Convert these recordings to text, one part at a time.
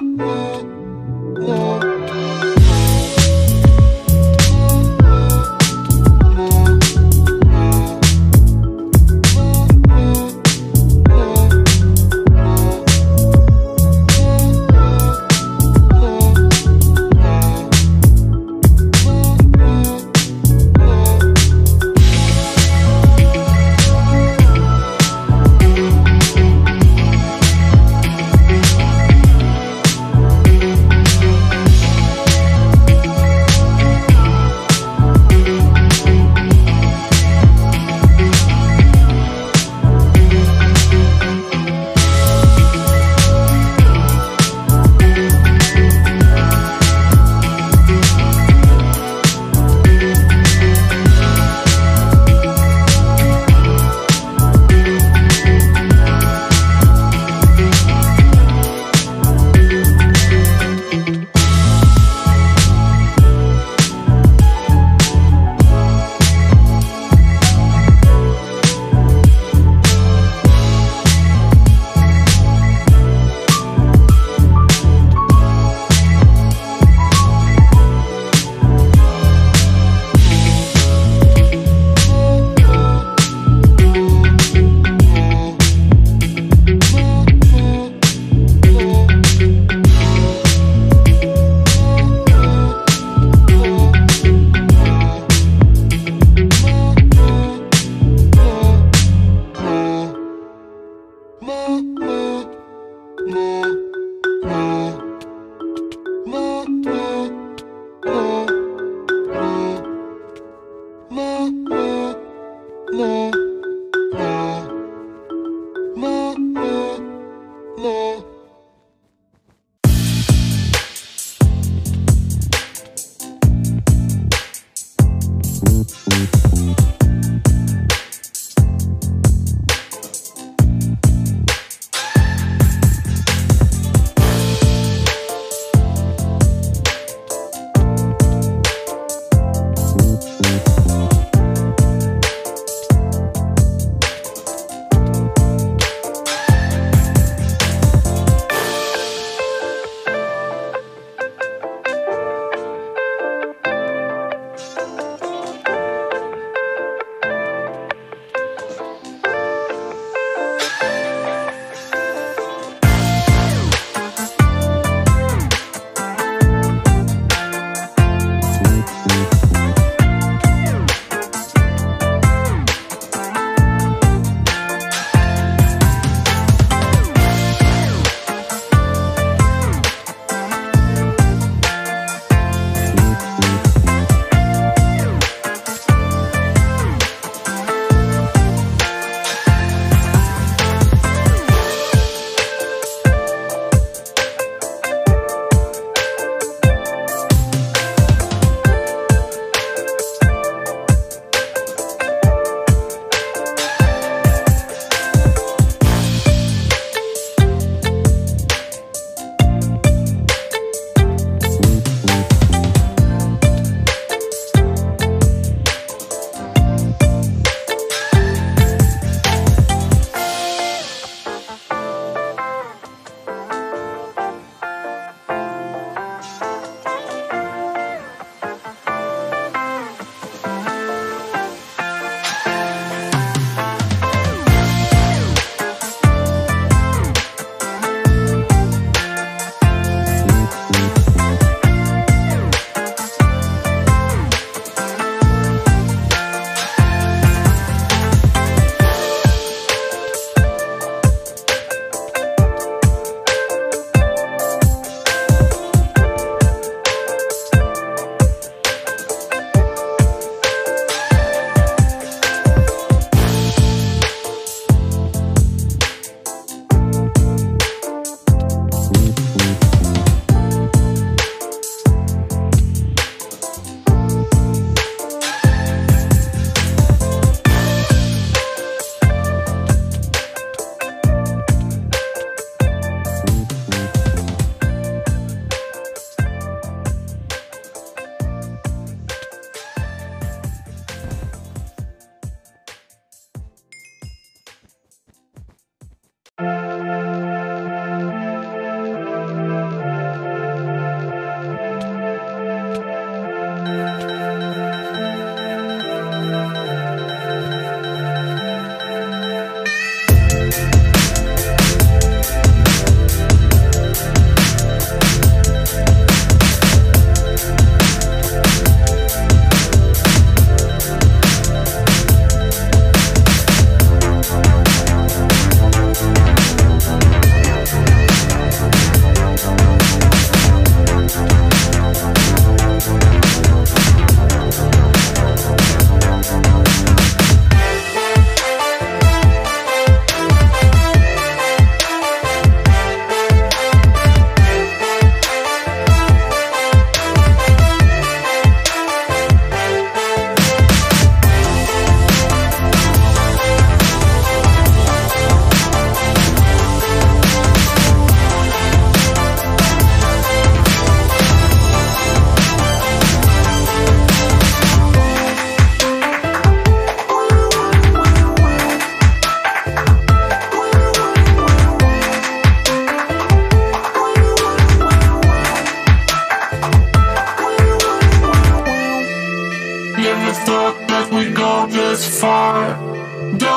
oh,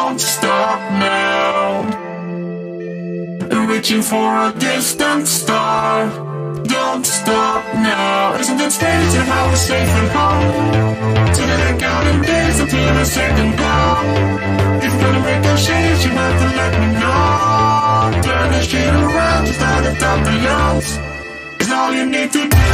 Don't stop now. Reaching for a distant star. Don't stop now. Isn't it strange how we're safe and home? To the counting days until the second blow. If you're gonna make a change, you have to let me know. Turn the shit around, to top the lungs. Is all you need to do.